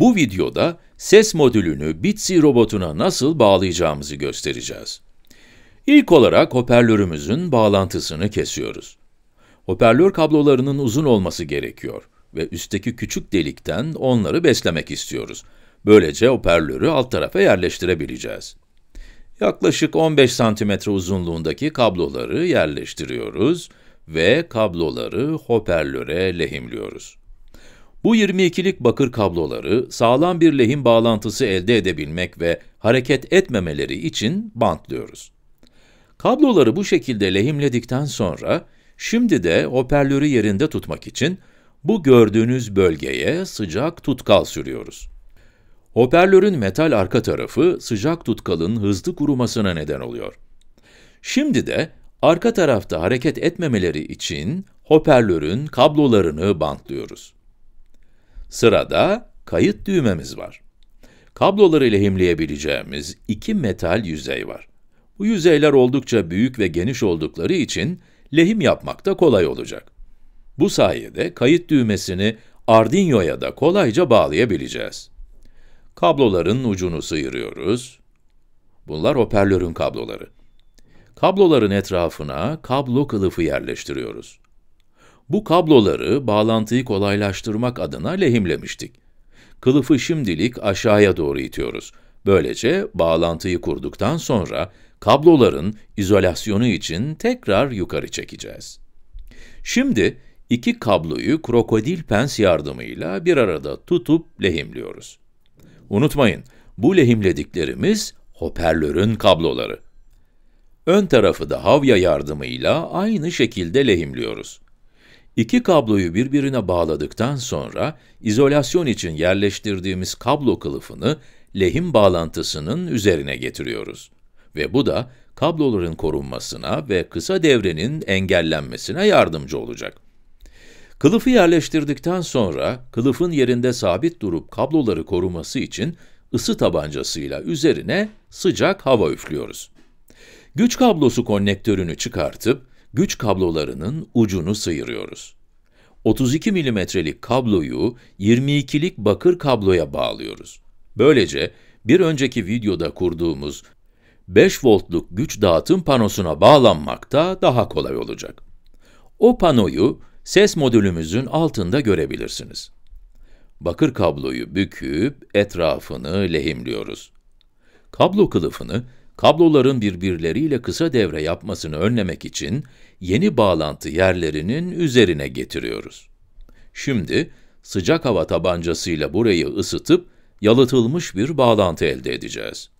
Bu videoda ses modülünü Bitsy robotuna nasıl bağlayacağımızı göstereceğiz. İlk olarak hoparlörümüzün bağlantısını kesiyoruz. Hoparlör kablolarının uzun olması gerekiyor ve üstteki küçük delikten onları beslemek istiyoruz. Böylece hoparlörü alt tarafa yerleştirebileceğiz. Yaklaşık 15 santimetre uzunluğundaki kabloları yerleştiriyoruz ve kabloları hoparlöre lehimliyoruz. Bu 22'lik bakır kabloları sağlam bir lehim bağlantısı elde edebilmek ve hareket etmemeleri için bantlıyoruz. Kabloları bu şekilde lehimledikten sonra, şimdi de hoparlörü yerinde tutmak için bu gördüğünüz bölgeye sıcak tutkal sürüyoruz. Hoparlörün metal arka tarafı sıcak tutkalın hızlı kurumasına neden oluyor. Şimdi de arka tarafta hareket etmemeleri için hoparlörün kablolarını bantlıyoruz. Sırada kayıt düğmemiz var. Kabloları lehimleyebileceğimiz iki metal yüzey var. Bu yüzeyler oldukça büyük ve geniş oldukları için lehim yapmak da kolay olacak. Bu sayede kayıt düğmesini Arduino'ya da kolayca bağlayabileceğiz. Kabloların ucunu sıyırıyoruz. Bunlar hoparlörün kabloları. Kabloların etrafına kablo kılıfı yerleştiriyoruz. Bu kabloları bağlantıyı kolaylaştırmak adına lehimlemiştik. Kılıfı şimdilik aşağıya doğru itiyoruz. Böylece bağlantıyı kurduktan sonra kabloların izolasyonu için tekrar yukarı çekeceğiz. Şimdi iki kabloyu krokodil pens yardımıyla bir arada tutup lehimliyoruz. Unutmayın, bu lehimlediklerimiz hoparlörün kabloları. Ön tarafı da havya yardımıyla aynı şekilde lehimliyoruz. İki kabloyu birbirine bağladıktan sonra, izolasyon için yerleştirdiğimiz kablo kılıfını lehim bağlantısının üzerine getiriyoruz. Ve bu da kabloların korunmasına ve kısa devrenin engellenmesine yardımcı olacak. Kılıfı yerleştirdikten sonra, kılıfın yerinde sabit durup kabloları koruması için ısı tabancasıyla üzerine sıcak hava üflüyoruz. Güç kablosu konnektörünü çıkartıp, güç kablolarının ucunu sıyırıyoruz. 32 milimetrelik kabloyu 22'lik bakır kabloya bağlıyoruz. Böylece, bir önceki videoda kurduğumuz 5 voltluk güç dağıtım panosuna bağlanmak da daha kolay olacak. O panoyu ses modülümüzün altında görebilirsiniz. Bakır kabloyu büküp etrafını lehimliyoruz. Kablo kılıfını, kabloların birbirleriyle kısa devre yapmasını önlemek için yeni bağlantı yerlerinin üzerine getiriyoruz. Şimdi sıcak hava tabancasıyla burayı ısıtıp yalıtılmış bir bağlantı elde edeceğiz.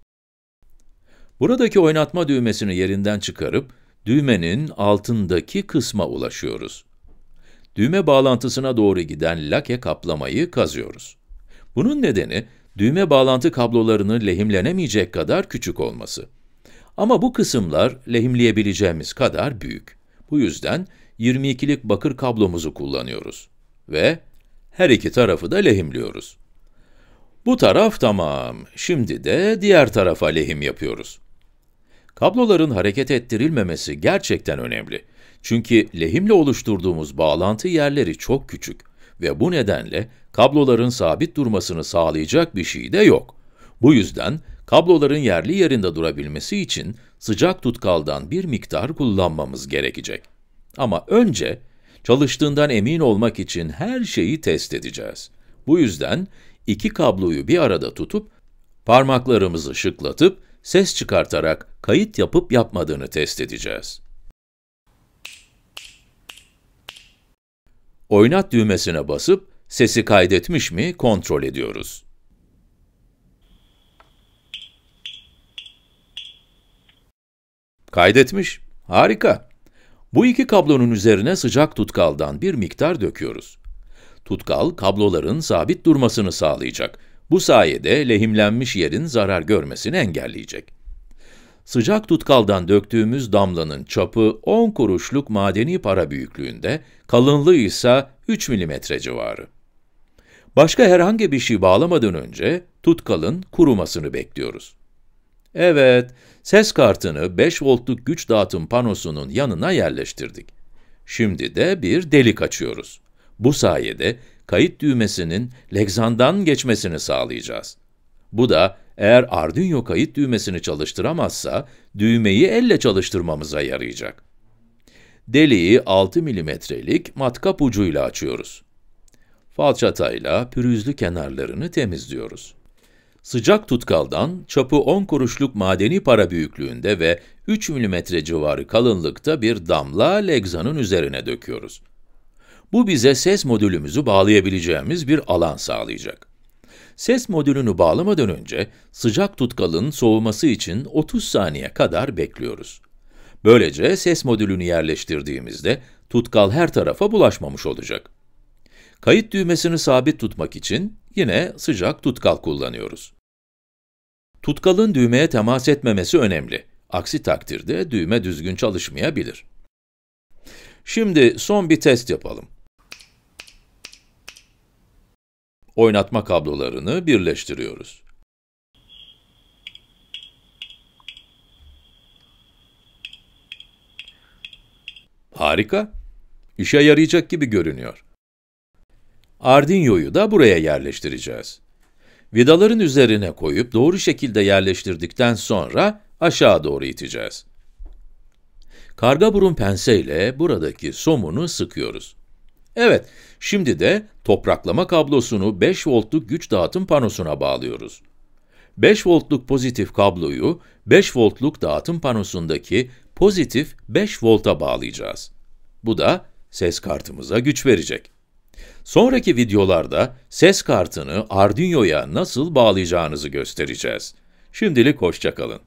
Buradaki oynatma düğmesini yerinden çıkarıp düğmenin altındaki kısma ulaşıyoruz. Düğme bağlantısına doğru giden lake kaplamayı kazıyoruz. Bunun nedeni, düğme bağlantı kablolarını lehimlenemeyecek kadar küçük olması. Ama bu kısımlar lehimleyebileceğimiz kadar büyük. Bu yüzden 22'lik bakır kablomuzu kullanıyoruz. Ve her iki tarafı da lehimliyoruz. Bu taraf tamam. Şimdi de diğer tarafa lehim yapıyoruz. Kabloların hareket ettirilmemesi gerçekten önemli. Çünkü lehimle oluşturduğumuz bağlantı yerleri çok küçük ve bu nedenle kabloların sabit durmasını sağlayacak bir şey de yok. Bu yüzden kabloların yerli yerinde durabilmesi için sıcak tutkaldan bir miktar kullanmamız gerekecek. Ama önce çalıştığından emin olmak için her şeyi test edeceğiz. Bu yüzden iki kabloyu bir arada tutup parmaklarımızı şıklatıp ses çıkartarak kayıt yapıp yapmadığını test edeceğiz. Oynat düğmesine basıp sesi kaydetmiş mi kontrol ediyoruz. Kaydetmiş. Harika. Bu iki kablonun üzerine sıcak tutkaldan bir miktar döküyoruz. Tutkal, kabloların sabit durmasını sağlayacak. Bu sayede lehimlenmiş yerin zarar görmesini engelleyecek. Sıcak tutkaldan döktüğümüz damlanın çapı 10 kuruşluk madeni para büyüklüğünde, kalınlığı ise 3 mm civarı. Başka herhangi bir şey bağlamadan önce tutkalın kurumasını bekliyoruz. Evet, ses kartını 5 voltluk güç dağıtım panosunun yanına yerleştirdik. Şimdi de bir delik açıyoruz. Bu sayede kayıt düğmesinin Lexan'dan geçmesini sağlayacağız. Bu da eğer Arduino kayıt düğmesini çalıştıramazsa, düğmeyi elle çalıştırmamıza yarayacak. Deliği 6 milimetrelik matkap ucuyla açıyoruz. Falçatayla pürüzlü kenarlarını temizliyoruz. Sıcak tutkaldan çapı 10 kuruşluk madeni para büyüklüğünde ve 3 mm civarı kalınlıkta bir damla legzanın üzerine döküyoruz. Bu bize ses modülümüzü bağlayabileceğimiz bir alan sağlayacak. Ses modülünü bağlamadan önce sıcak tutkalın soğuması için 30 saniye kadar bekliyoruz. Böylece ses modülünü yerleştirdiğimizde tutkal her tarafa bulaşmamış olacak. Kayıt düğmesini sabit tutmak için yine sıcak tutkal kullanıyoruz. Tutkalın düğmeye temas etmemesi önemli. Aksi takdirde düğme düzgün çalışmayabilir. Şimdi son bir test yapalım. Oynatma kablolarını birleştiriyoruz. Harika. İşe yarayacak gibi görünüyor. Arduino'yu da buraya yerleştireceğiz. Vidaların üzerine koyup doğru şekilde yerleştirdikten sonra aşağı doğru iteceğiz. Karga burun penseyle buradaki somunu sıkıyoruz. Evet, şimdi de topraklama kablosunu 5 voltluk güç dağıtım panosuna bağlıyoruz. 5 voltluk pozitif kabloyu 5 voltluk dağıtım panosundaki pozitif 5 volta bağlayacağız. Bu da ses kartımıza güç verecek. Sonraki videolarda ses kartını Arduino'ya nasıl bağlayacağınızı göstereceğiz. Şimdilik hoşçakalın.